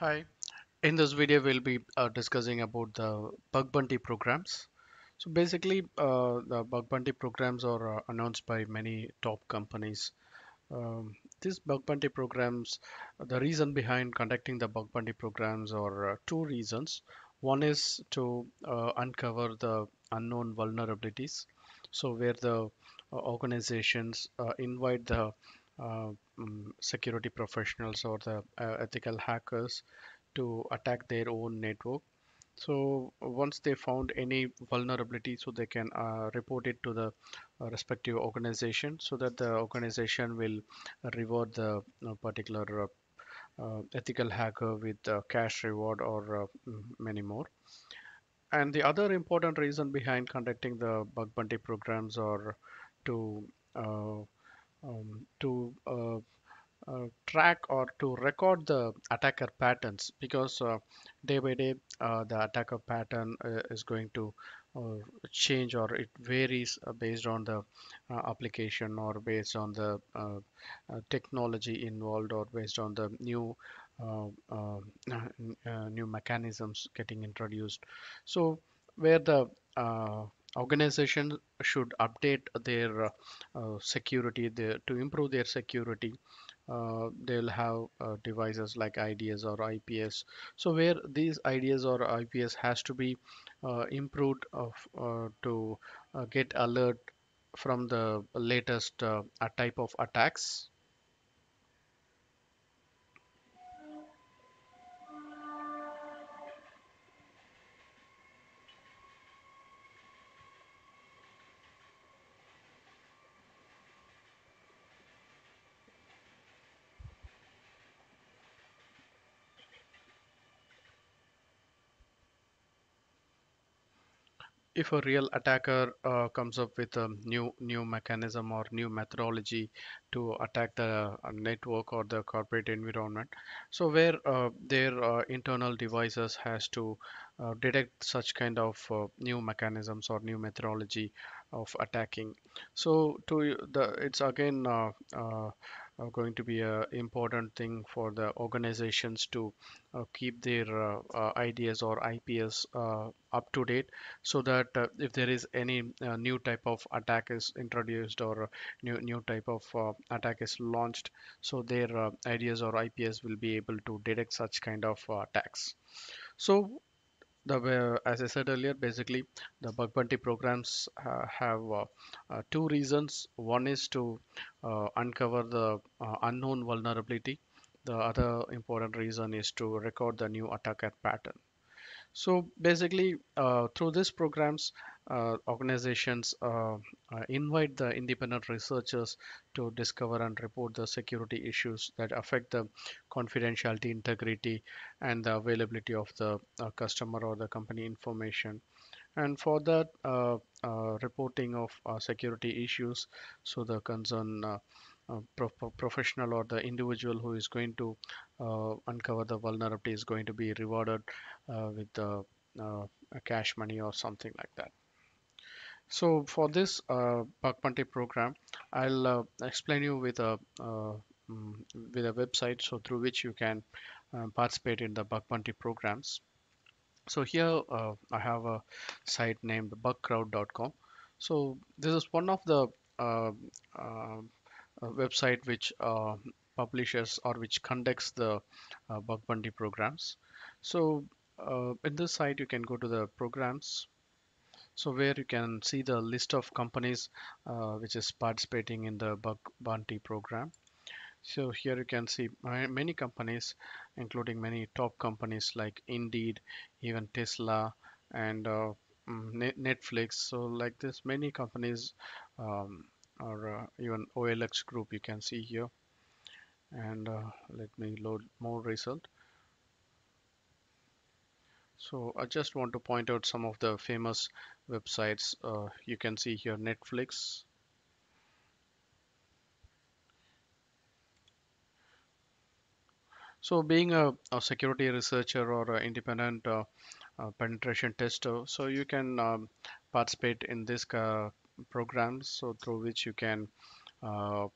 Hi, in this video we'll be uh, discussing about the bug bounty programs. So basically uh, the bug bounty programs are uh, announced by many top companies. Um, these bug bounty programs, the reason behind conducting the bug bounty programs are uh, two reasons. One is to uh, uncover the unknown vulnerabilities. So where the uh, organizations invite the uh, mm, security professionals or the uh, ethical hackers to attack their own network. So once they found any vulnerability, so they can uh, report it to the uh, respective organization so that the organization will reward the particular uh, ethical hacker with cash reward or uh, many more. And the other important reason behind conducting the bug bounty programs are to um, to uh, uh, track or to record the attacker patterns because uh, day by day uh, the attacker pattern uh, is going to uh, change or it varies based on the application or based on the technology involved or based on the new new mechanisms getting introduced. So where the uh, organization should update their uh, security their, to improve their security uh, they'll have uh, devices like IDS or IPS. So where these IDS or IPS has to be uh, improved of, uh, to uh, get alert from the latest type of attacks. If a real attacker uh, comes up with a new new mechanism or new methodology to attack the uh, network or the corporate environment, so where uh, their uh, internal devices has to uh, detect such kind of uh, new mechanisms or new methodology of attacking. So to the it's again uh, going to be a important thing for the organizations to uh, keep their uh, uh, IDS or IPS uh, up to date so that uh, if there is any new type of attack is introduced or new new type of attack is launched so their IDS or IPS will be able to detect such kind of attacks. So the as I said earlier, basically the bug bounty programs uh, have uh, uh, two reasons. One is to uh, uncover the uh, unknown vulnerability. The other important reason is to record the new attacker pattern. So basically, uh, through these programs, uh, organizations uh, uh, invite the independent researchers to discover and report the security issues that affect the confidentiality, integrity, and the availability of the uh, customer or the company information. And for that uh, uh, reporting of uh, security issues, so the concern uh, uh, pro- pro- professional or the individual who is going to uh, uncover the vulnerability is going to be rewarded uh, with uh, cash money or something like that. So for this uh, bounty program, I'll uh, explain you with a uh, mm, with a website so through which you can uh, participate in the bounty programs. So here uh, I have a site named bugcrowd.com. So this is one of the uh, uh, website which publishes or which conducts the uh, bounty programs. So in this site you can go to the programs. So where you can see the list of companies uh, which is participating in the bug bounty program. So here you can see many companies, including many top companies like Indeed, even Tesla, and uh, mm, Netflix. So like this, many companies, um, or uh, even OLX Group, you can see here. And uh, let me load more result. So I just want to point out some of the famous websites. Uh, you can see here Netflix. So being a, a security researcher or an independent uh, uh, penetration tester. So you can um, participate in this uh, programs, so through which you can uh,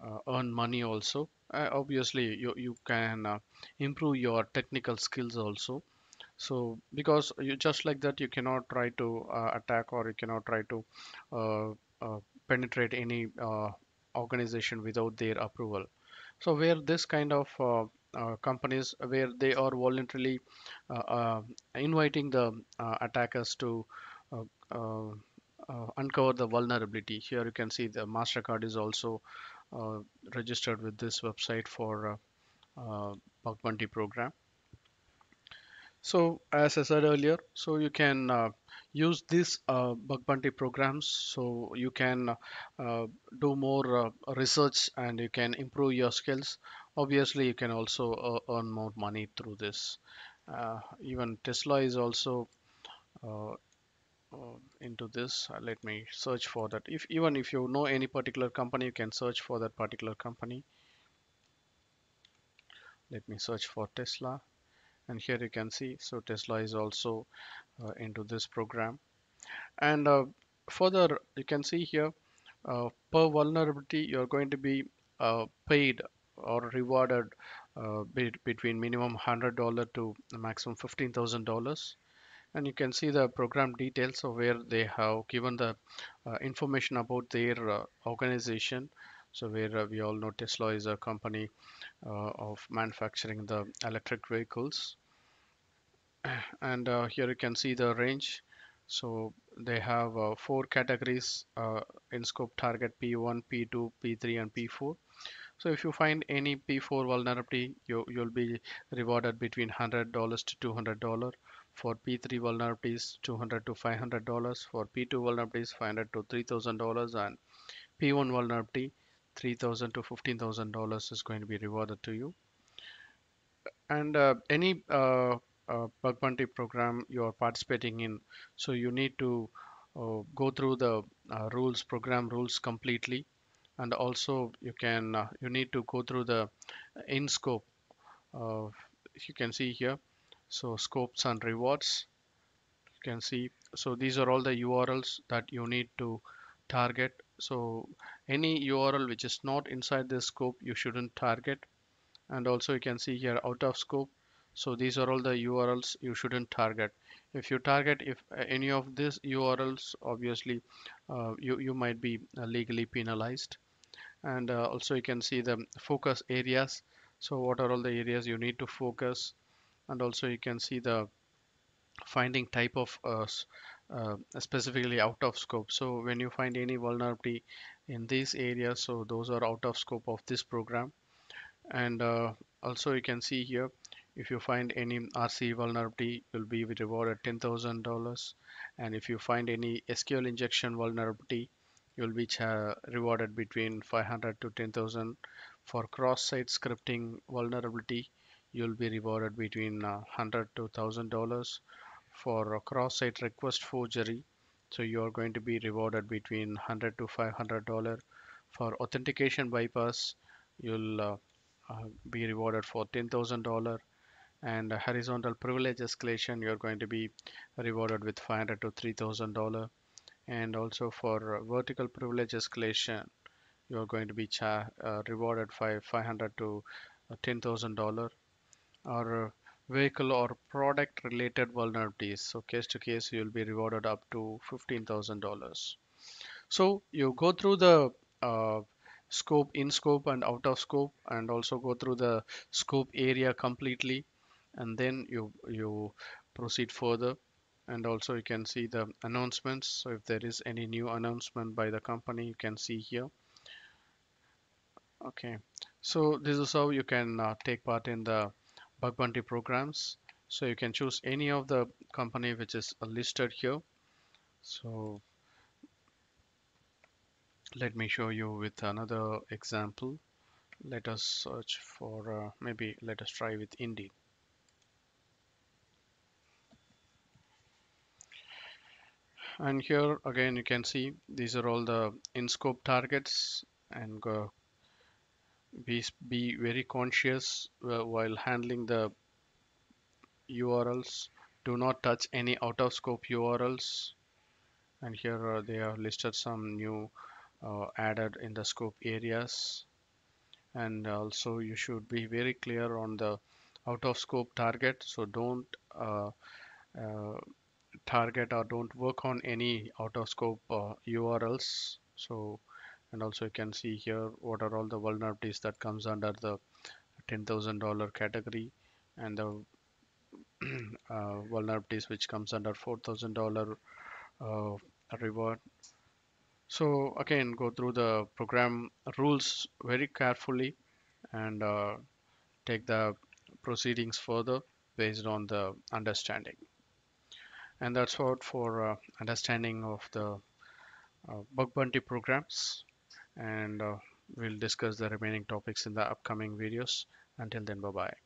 uh, earn money also obviously you, you can improve your technical skills also so because you just like that you cannot try to uh, attack or you cannot try to uh, uh, penetrate any uh, organization without their approval. So where this kind of uh, companies where they are voluntarily inviting the attackers to uncover the vulnerability. Here you can see the mastercard is also registered with this website for bug bounty program so as I said earlier, so you can uh, use these uh, bug bounty programs so you can uh, do more uh, research and you can improve your skills. Obviously, you can also uh, earn more money through this. Uh, even Tesla is also into this. Let me search for that. If even if you know any particular company, you can search for that particular company. Let me search for Tesla. And here you can see, so Tesla is also uh, into this program. And uh, further you can see here uh, per vulnerability you're going to be uh, paid or rewarded uh, be between minimum $100 to maximum $15,000 and you can see the program details of where they have given the uh, information about their organization so where uh, we all know Tesla is a company uh, of manufacturing the electric vehicles. And uh, here you can see the range. So they have uh, four categories uh, in scope target p1 p2 p3 and p4 so if you find any p4 vulnerability you you'll be rewarded between $100 to $200 for p3 vulnerabilities 200 to $500 for p2 vulnerabilities 500 to $3000 and p1 vulnerability 3000 to $15000 is going to be rewarded to you. And uh, any uh, uh, bug bounty program you are participating in so you need to uh, go through the uh, rules program rules completely. And also you can uh, you need to go through the in scope you can see here. So scopes and rewards you can see. So these are all the urls that you need to target so any url which is not inside this scope you shouldn't target. And also you can see here out of scope. So these are all the urls you shouldn't target. If you target if uh, any of these urls obviously uh, you you might be uh, legally penalized. And uh, also you can see the focus areas. So what are all the areas you need to focus? And also you can see the finding type of uh, uh, specifically out of scope. So when you find any vulnerability in these areas so those are out of scope of this program. And uh, also you can see here if you find any RC vulnerability you'll be rewarded $10,000 and if you find any SQL injection vulnerability you'll be rewarded between 500 to 10,000 for cross-site scripting vulnerability you'll be rewarded between uh, 100 to $1000 for cross-site request forgery so you are going to be rewarded between 100 to 500 dollar. For authentication bypass you'll uh, uh, be rewarded for $10,000 and horizontal privilege escalation you're going to be rewarded with 500 to $3,000 and also for uh, vertical privilege escalation you're going to be uh, rewarded by 500 to uh, $10,000 or uh, vehicle or product related vulnerabilities. So case to case you'll be rewarded up to $15,000 so you go through the uh, scope in scope and out of scope and also go through the scope area completely and then you you proceed further. And also you can see the announcements. So if there is any new announcement by the company you can see here. Okay. So this is how you can uh, take part in the bug bounty programs. So you can choose any of the company which is uh, listed here. So let me show you with another example. Let us search for uh, maybe let us try with Indeed. And here again you can see these are all the in-scope targets and go, be, be very conscious uh, while handling the URLs do not touch any out-of-scope URLs and here uh, they have listed some new uh, added in the scope areas. And also you should be very clear on the out of scope target. So don't uh, uh, target or don't work on any out of scope uh, URLs so and also you can see here what are all the vulnerabilities that comes under the $10,000 category and the uh, vulnerabilities which comes under $4,000 uh, reward. So again go through the program rules very carefully and uh, take the proceedings further based on the understanding. And that's what for uh, understanding of the uh, bug bounty programs and uh, we'll discuss the remaining topics in the upcoming videos. Until then bye bye